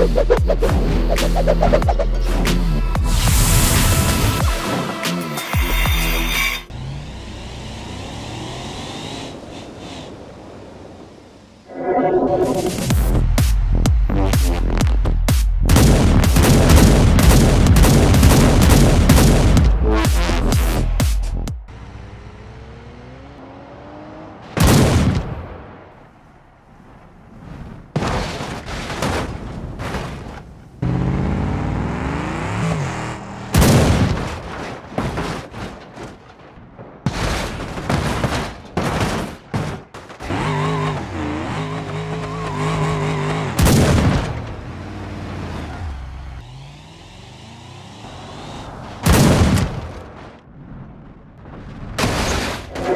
Thank you.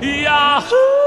Yahoo!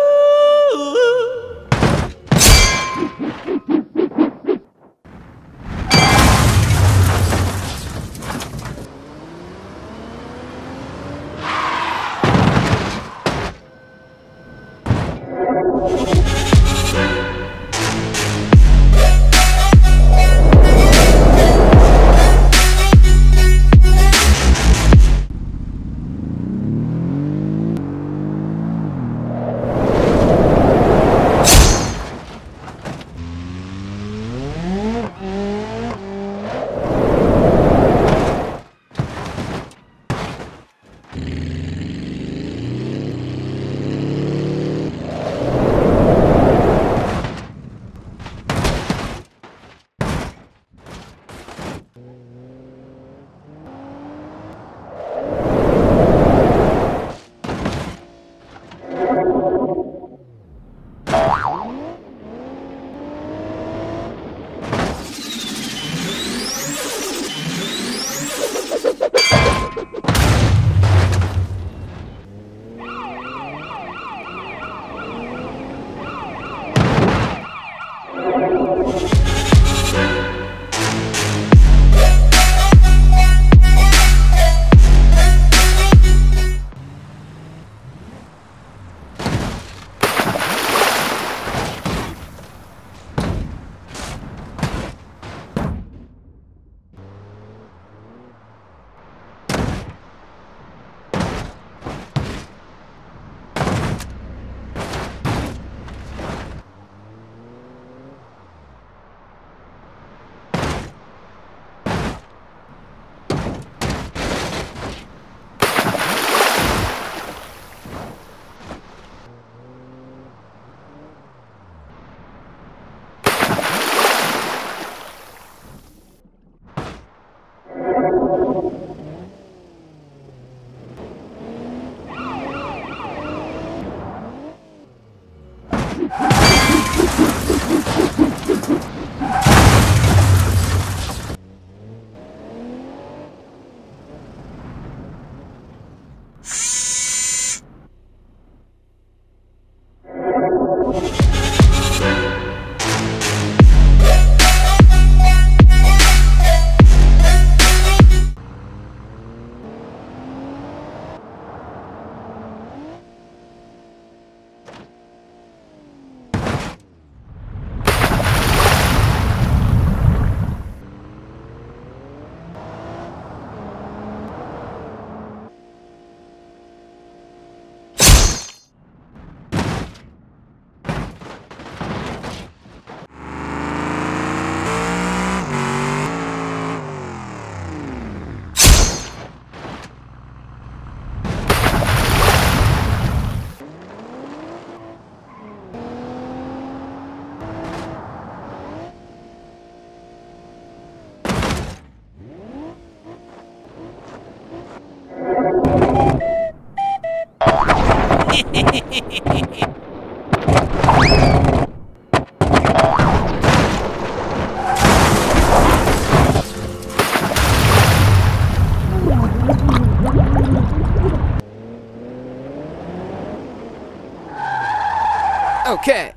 okay.